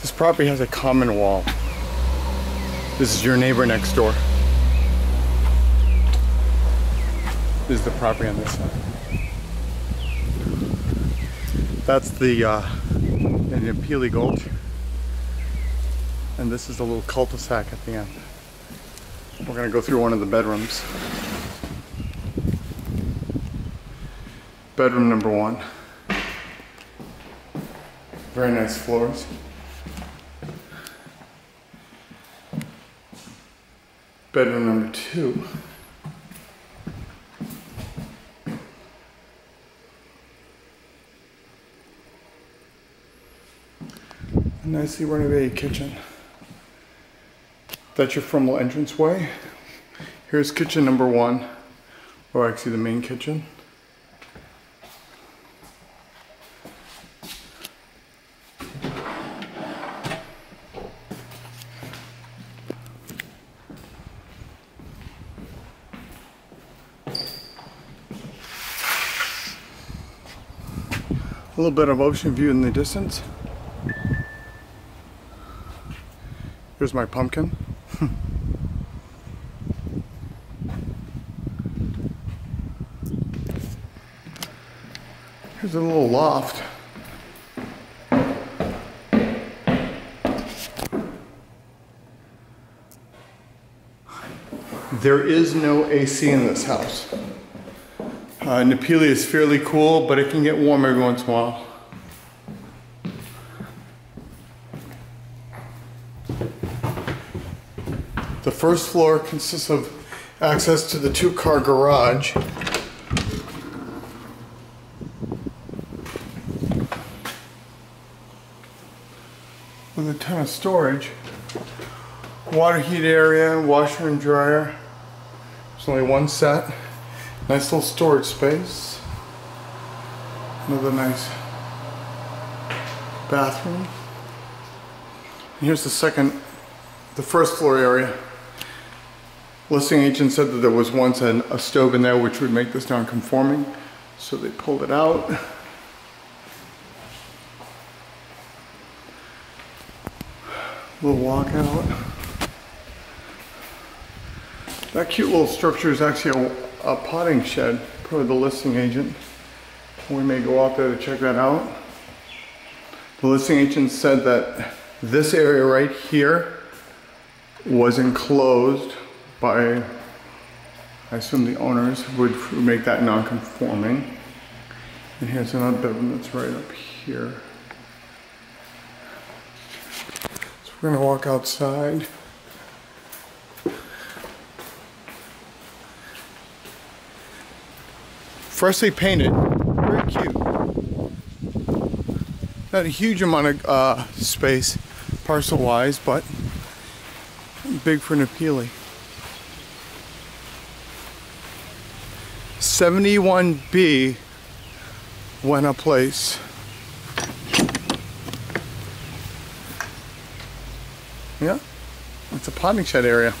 This property has a common wall. This is your neighbor next door. Is the property on this side. That's the uh, Napili Gulch. And this is a little cul-de-sac at the end. We're gonna go through one of the bedrooms. Bedroom number one. Very nice floors. Bedroom number two. Nicely renovated kitchen. That's your frontal entranceway. Here's kitchen number one, or actually the main kitchen. A little bit of ocean view in the distance. Here's my pumpkin. Here's a little loft. There is no AC in this house. Uh, Napili is fairly cool, but it can get warm every once in a while. The first floor consists of access to the two-car garage. With a ton of storage. Water heat area, washer and dryer. There's only one set. Nice little storage space. Another nice bathroom. And here's the second, the first floor area. Listing agent said that there was once an, a stove in there which would make this non-conforming, so they pulled it out. Little walkout. That cute little structure is actually a, a potting shed per the listing agent. We may go out there to check that out. The listing agent said that this area right here was enclosed by, I assume the owners would make that non-conforming. And here's another bedroom that's right up here. So we're gonna walk outside. Freshly painted, very cute. Not a huge amount of uh, space parcel wise, but big for an Napili. 71B Wena Place. Yeah, it's a potting shed area.